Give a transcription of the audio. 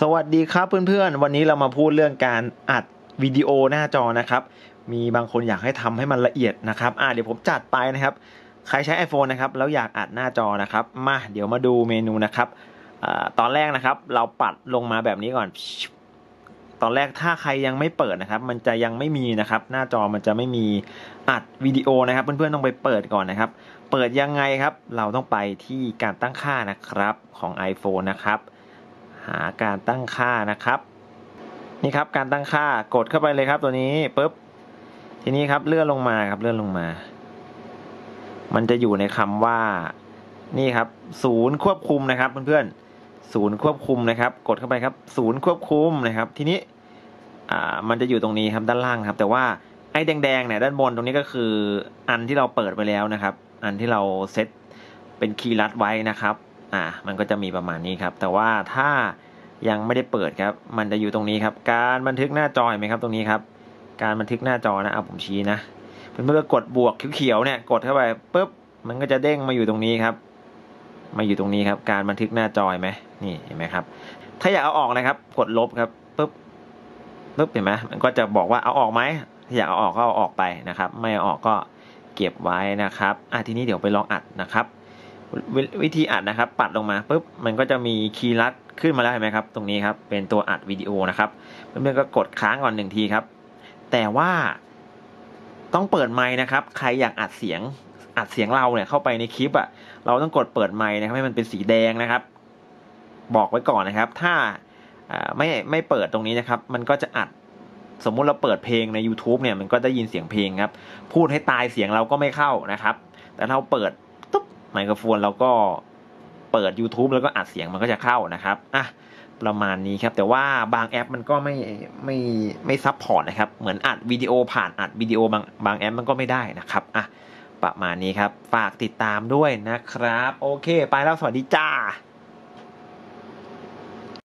สวัสดีครับเพื่อนๆ วันนี้เรามาพูดเรื่องการอัดวิดีโอหน้าจอนะครับ มีบางคนอยากให้ทำให้มันละเอียดนะครับอ่าเดี๋ยวผมจัดไปนะครับ ใครใช้ iPhone นะครับแล้วอยากอัดหน้าจอนะครับ มาเดี๋ยวมาดูเมนูนะครับอตอนแรกนะครับ เราปัดลงมาแบบนี้ก่อน ตอนแรกถ้าใครยังไม่เปิดนะครับ มันจะยังไม่มีนะครับ หน้าจอมันจะไม่มีอัดวิดีโอนะครับ เพื่อนๆต้องไปเปิดก่อนนะครับ เปิดยังไงครับ เราต้องไปที่การตั้งค่านะครับของ iPhone นะครับ หาการตั้งค่านะครับ นี่ครับการตั้งค่ากดเข้าไปเลยครับตัวนี้ปุ๊บทีนี้ครับเลื่อนลงมาครับเลื่อนลงมา มันจะอยู่ในคำว่านี่ครับ ศูนย์ควบคุมนะครับเพื่อนๆศูนย์ควบคุมนะครับ กดเข้าไปครับ ศูนย์ควบคุมนะครับ ทีนี้อ่ามันจะอยู่ตรงนี้ครับด้านล่างครับ แต่ว่าไอ้แดงๆเนี่ยด้านบนตรงนี้ก็คืออันที่เราเปิดไปแล้วนะครับ อันที่เราเซตเป็นคีย์ลัดไว้นะครับ อ่ามันก็จะมีประมาณนี้ครับ แต่ว่าถ้ายังไม่ได้เปิดครับ มันจะอยู่ตรงนี้ครับ การบันทึกหน้าจอเห็นไหมครับ ตรงนี้ครับ การบันทึกหน้าจอนะเอาผมชี้นะเพื่อนๆกดบวกเขียวๆเนี่ยกดเข้าไปปุ๊บมันก็จะเด้งมาอยู่ตรงนี้ครับ มาอยู่ตรงนี้ครับ การบันทึกหน้าจอไหมนี่เห็นไหมครับ ถ้าอยากเอาออกนะครับ กดลบครับปุ๊บปุ๊บเห็นไหมมันก็จะบอกว่าเอาออกไหมถ้าอยากเอาออกก็เอาออกไปนะครับ ไม่เอาออกก็เก็บไว้นะครับอะทีนี้เดี๋ยวไปลองอัดนะครับ วิธีอัดนะครับ ปัดลงมาปุ๊บมันก็จะมีคีย์ลัดขึ้นมาแล้วเห็นไหมครับ ตรงนี้ครับเป็นตัวอัดวิดีโอนะครับเพื่อนๆก็กดค้างก่อนหนึ่งทีครับ แต่ว่าต้องเปิดไมค์นะครับ ใครอยากอัดเสียงอัดเสียงเราเนี่ยเข้าไปในคลิปอะ เราต้องกดเปิดไมค์นะครับ ให้มันเป็นสีแดงนะครับ บอกไว้ก่อนนะครับ ถ้าไม่ไม่เปิดตรงนี้นะครับ มันก็จะอัดสมมุติเราเปิดเพลงใน YouTube เนี่ยมันก็ได้ยินเสียงเพลงครับ พูดให้ตายเสียงเราก็ไม่เข้านะครับ แต่เราเปิด ไมโครโฟนเราก็เปิด YouTube แล้วก็อัดเสียงมันก็จะเข้านะครับอะประมาณนี้ครับ แต่ว่าบางแอปมันก็ไม่ไม่ไม่ซับพอร์ตนะครับ เหมือนอัดวิดีโอผ่านอัดวิดีโอบางบางแอปมันก็ไม่ได้นะครับอะประมาณนี้ครับ ฝากติดตามด้วยนะครับ โอเค ไปแล้วสวัสดีจ้า